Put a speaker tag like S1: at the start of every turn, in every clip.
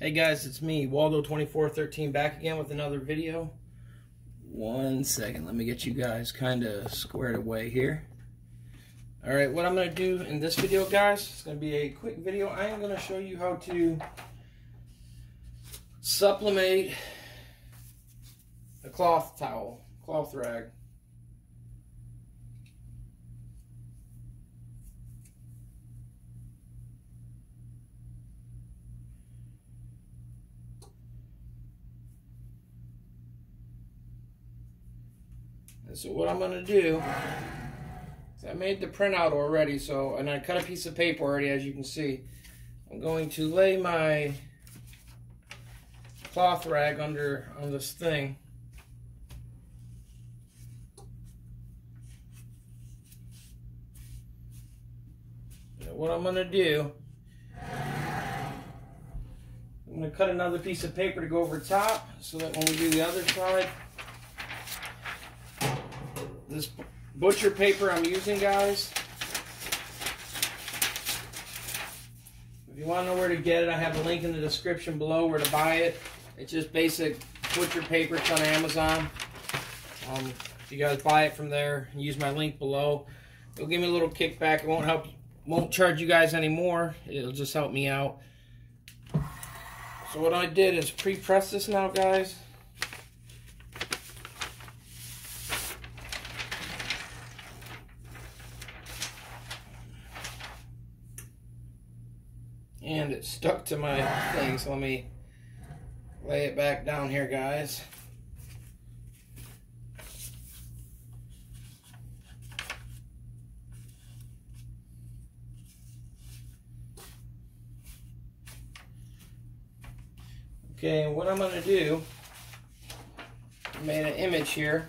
S1: Hey guys, it's me, Waldo2413, back again with another video. One second, let me get you guys kind of squared away here. Alright, what I'm going to do in this video, guys, it's going to be a quick video. I am going to show you how to sublimate a cloth towel, cloth rag. And so what I'm going to do is I made the printout already, so and I cut a piece of paper already, as you can see. I'm going to lay my cloth rag under on this thing. what I'm going to do, I'm going to cut another piece of paper to go over top so that when we do the other side, this butcher paper I'm using, guys. If you want to know where to get it, I have a link in the description below where to buy it. It's just basic butcher paper. It's on Amazon. Um, if you guys buy it from there, use my link below. It'll give me a little kickback. It won't help, won't charge you guys anymore. It'll just help me out. So what I did is pre-press this now, guys. It stuck to my thing so let me lay it back down here guys. Okay what I'm going to do I made an image here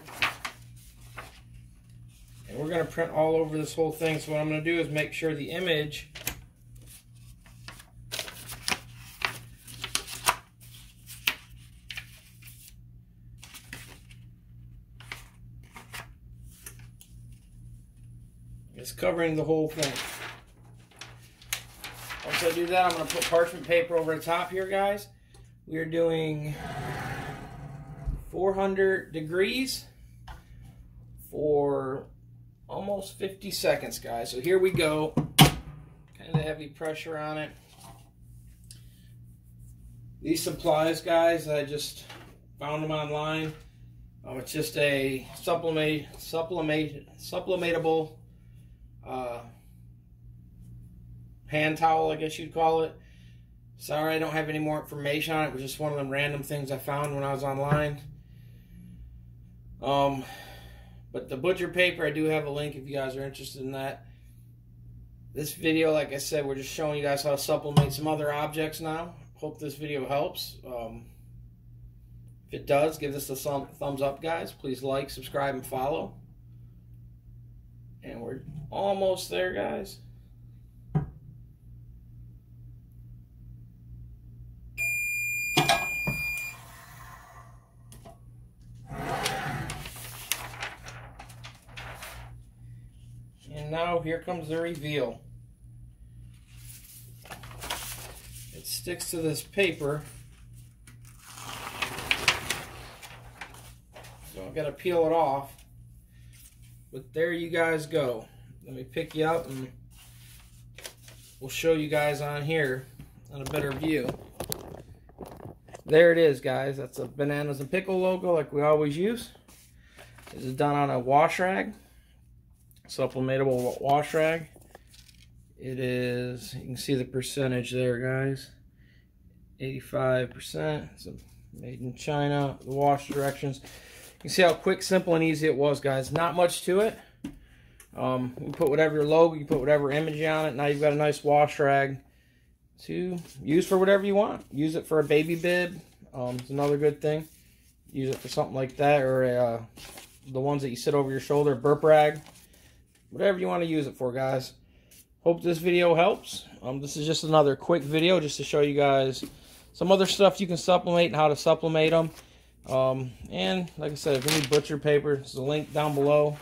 S1: and we're going to print all over this whole thing. So what I'm going to do is make sure the image It's covering the whole thing. Once I do that, I'm going to put parchment paper over the top here, guys. We are doing 400 degrees for almost 50 seconds, guys. So here we go. Kind of heavy pressure on it. These supplies, guys, I just found them online. Um, it's just a supplement, supplement, supplementable uh, hand towel, I guess you'd call it. Sorry, I don't have any more information on it. It was just one of them random things I found when I was online. Um, but the butcher paper, I do have a link if you guys are interested in that. This video, like I said, we're just showing you guys how to supplement some other objects now. Hope this video helps. Um, if it does, give this a thumbs up, guys. Please like, subscribe, and follow. And we're almost there, guys. And now here comes the reveal. It sticks to this paper. So I've got to peel it off. But there you guys go. Let me pick you up and we'll show you guys on here on a better view. There it is, guys. That's a Bananas and Pickle logo like we always use. This is done on a wash rag, supplementable wash rag. It is, you can see the percentage there, guys. 85%. It's made in China. The wash directions. You can see how quick, simple, and easy it was, guys. Not much to it. Um, you put whatever your logo, you put whatever image on it. Now you've got a nice wash rag to use for whatever you want. Use it for a baby bib. Um, it's another good thing. Use it for something like that, or uh, the ones that you sit over your shoulder, burp rag. Whatever you want to use it for, guys. Hope this video helps. Um, this is just another quick video just to show you guys some other stuff you can supplement and how to supplement them. Um, and like I said, if you need butcher paper, there's a link down below.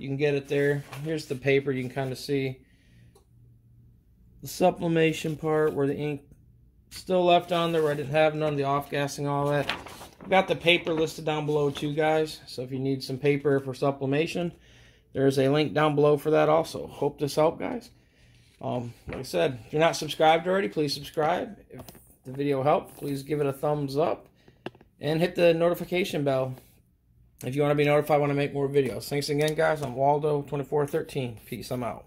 S1: You can get it there. Here's the paper. You can kind of see the sublimation part where the ink still left on there. where I didn't have none of the off-gassing, all that. Got the paper listed down below too, guys. So if you need some paper for sublimation, there's a link down below for that also. Hope this helped, guys. Um, like I said, if you're not subscribed already, please subscribe. If the video helped, please give it a thumbs up. And hit the notification bell if you want to be notified when I make more videos. Thanks again, guys. I'm Waldo2413. Peace. I'm out.